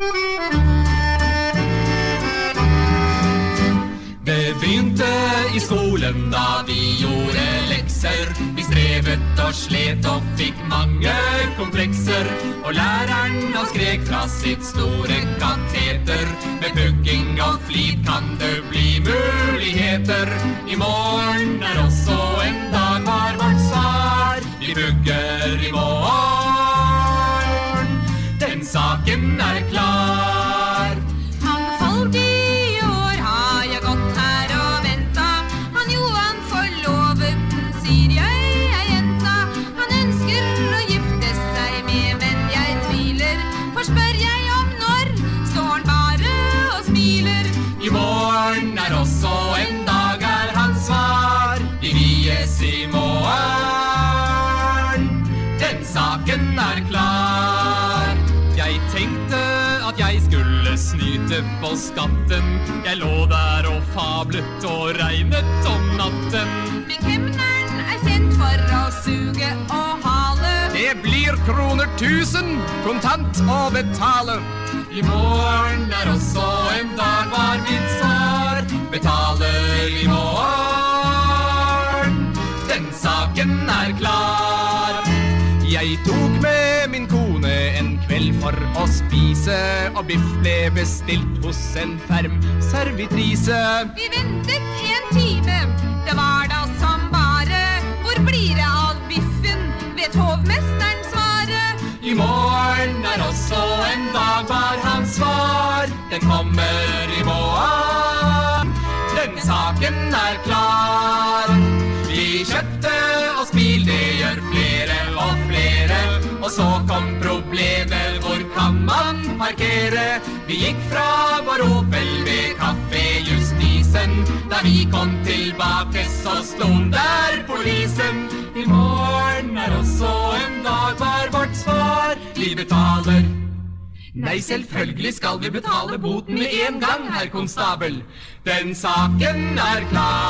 Det begynte i skolen da vi gjorde lekser. Vi strevet og slet og fikk mange komplekser. Og læreren han skrek fra sitt store kateter. Med pugging og flid kan det bli muligheter. I morgen er også en dag, var vårt svar. Vi pugger i morgen. Den saken er klar. Er klar. Jeg tenkte at jeg skulle snyte på skatten. Jeg lå der og fablet og regnet om natten. Men kemneren er kjent for å suge og hale. Det blir kroner tusen kontant å betale. I morgen er også Jeg tok med min kone en kveld for å spise, og biff ble bestilt hos en ferm servitrise. Vi ventet en time, det var da som bare. Hvor blir det av biffen? Vet hovmesteren svaret? I morgen er også en dag, var hans svar. Den kommer i morgen. Den saken er klar. Vi kjøpte Kom problemet, hvor kan man parkere? Vi gikk fra vår Opel ved Kafé Justisen. Da vi kom tilbake, så sto der polisen. I morgen er også en dag, var vårt svar. Vi betaler. Nei, selvfølgelig skal vi betale boten med en gang, herr konstabel. Den saken er klar.